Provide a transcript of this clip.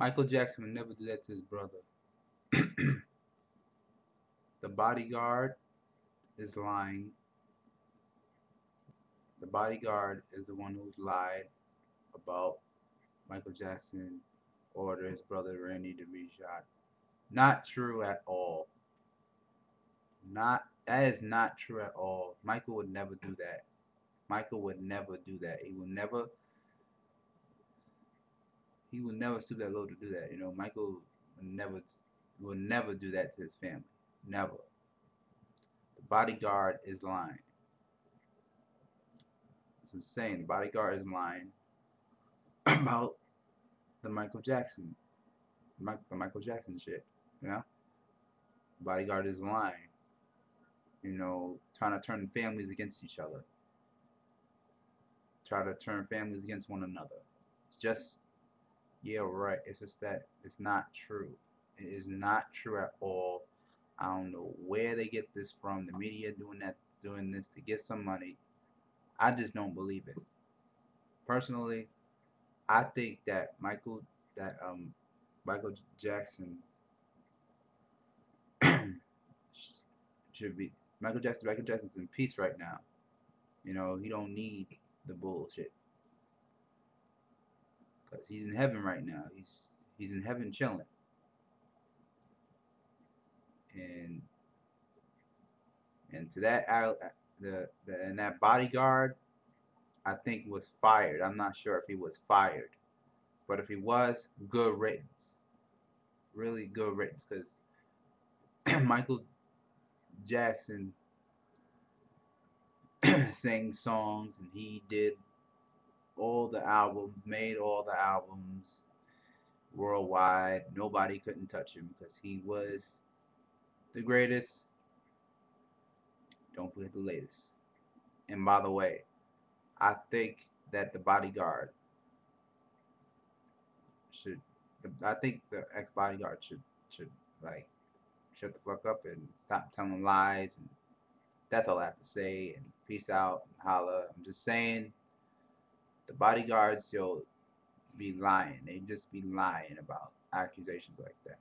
Michael Jackson would never do that to his brother. the bodyguard is lying. The bodyguard is the one who's lied about Michael Jackson ordered his brother Randy to be shot. Not true at all. Not that is not true at all. Michael would never do that. Michael would never do that. He would never he would never stoop that low to do that. You know, Michael never would never do that to his family. Never. The bodyguard is lying. That's what I'm saying. The bodyguard is lying about the Michael Jackson, the Michael Jackson shit. Know, the bodyguard is lying. You know, trying to turn families against each other. Try to turn families against one another. It's just yeah, right. It's just that it's not true. It is not true at all. I don't know where they get this from. The media doing that, doing this to get some money. I just don't believe it. Personally, I think that Michael, that um, Michael Jackson should be Michael Jackson. Michael Jackson's in peace right now. You know, he don't need the bullshit. Cause he's in heaven right now. He's he's in heaven chilling. And and to that the, the and that bodyguard I think was fired. I'm not sure if he was fired. But if he was, good riddance. Really good riddance because Michael Jackson sang songs and he did all the albums, made all the albums worldwide. Nobody couldn't touch him because he was the greatest. Don't forget the latest. And by the way, I think that the bodyguard should. I think the ex bodyguard should should like shut the fuck up and stop telling lies. And that's all I have to say. And peace out and holla. I'm just saying the bodyguards, you'll be lying. They just be lying about accusations like that.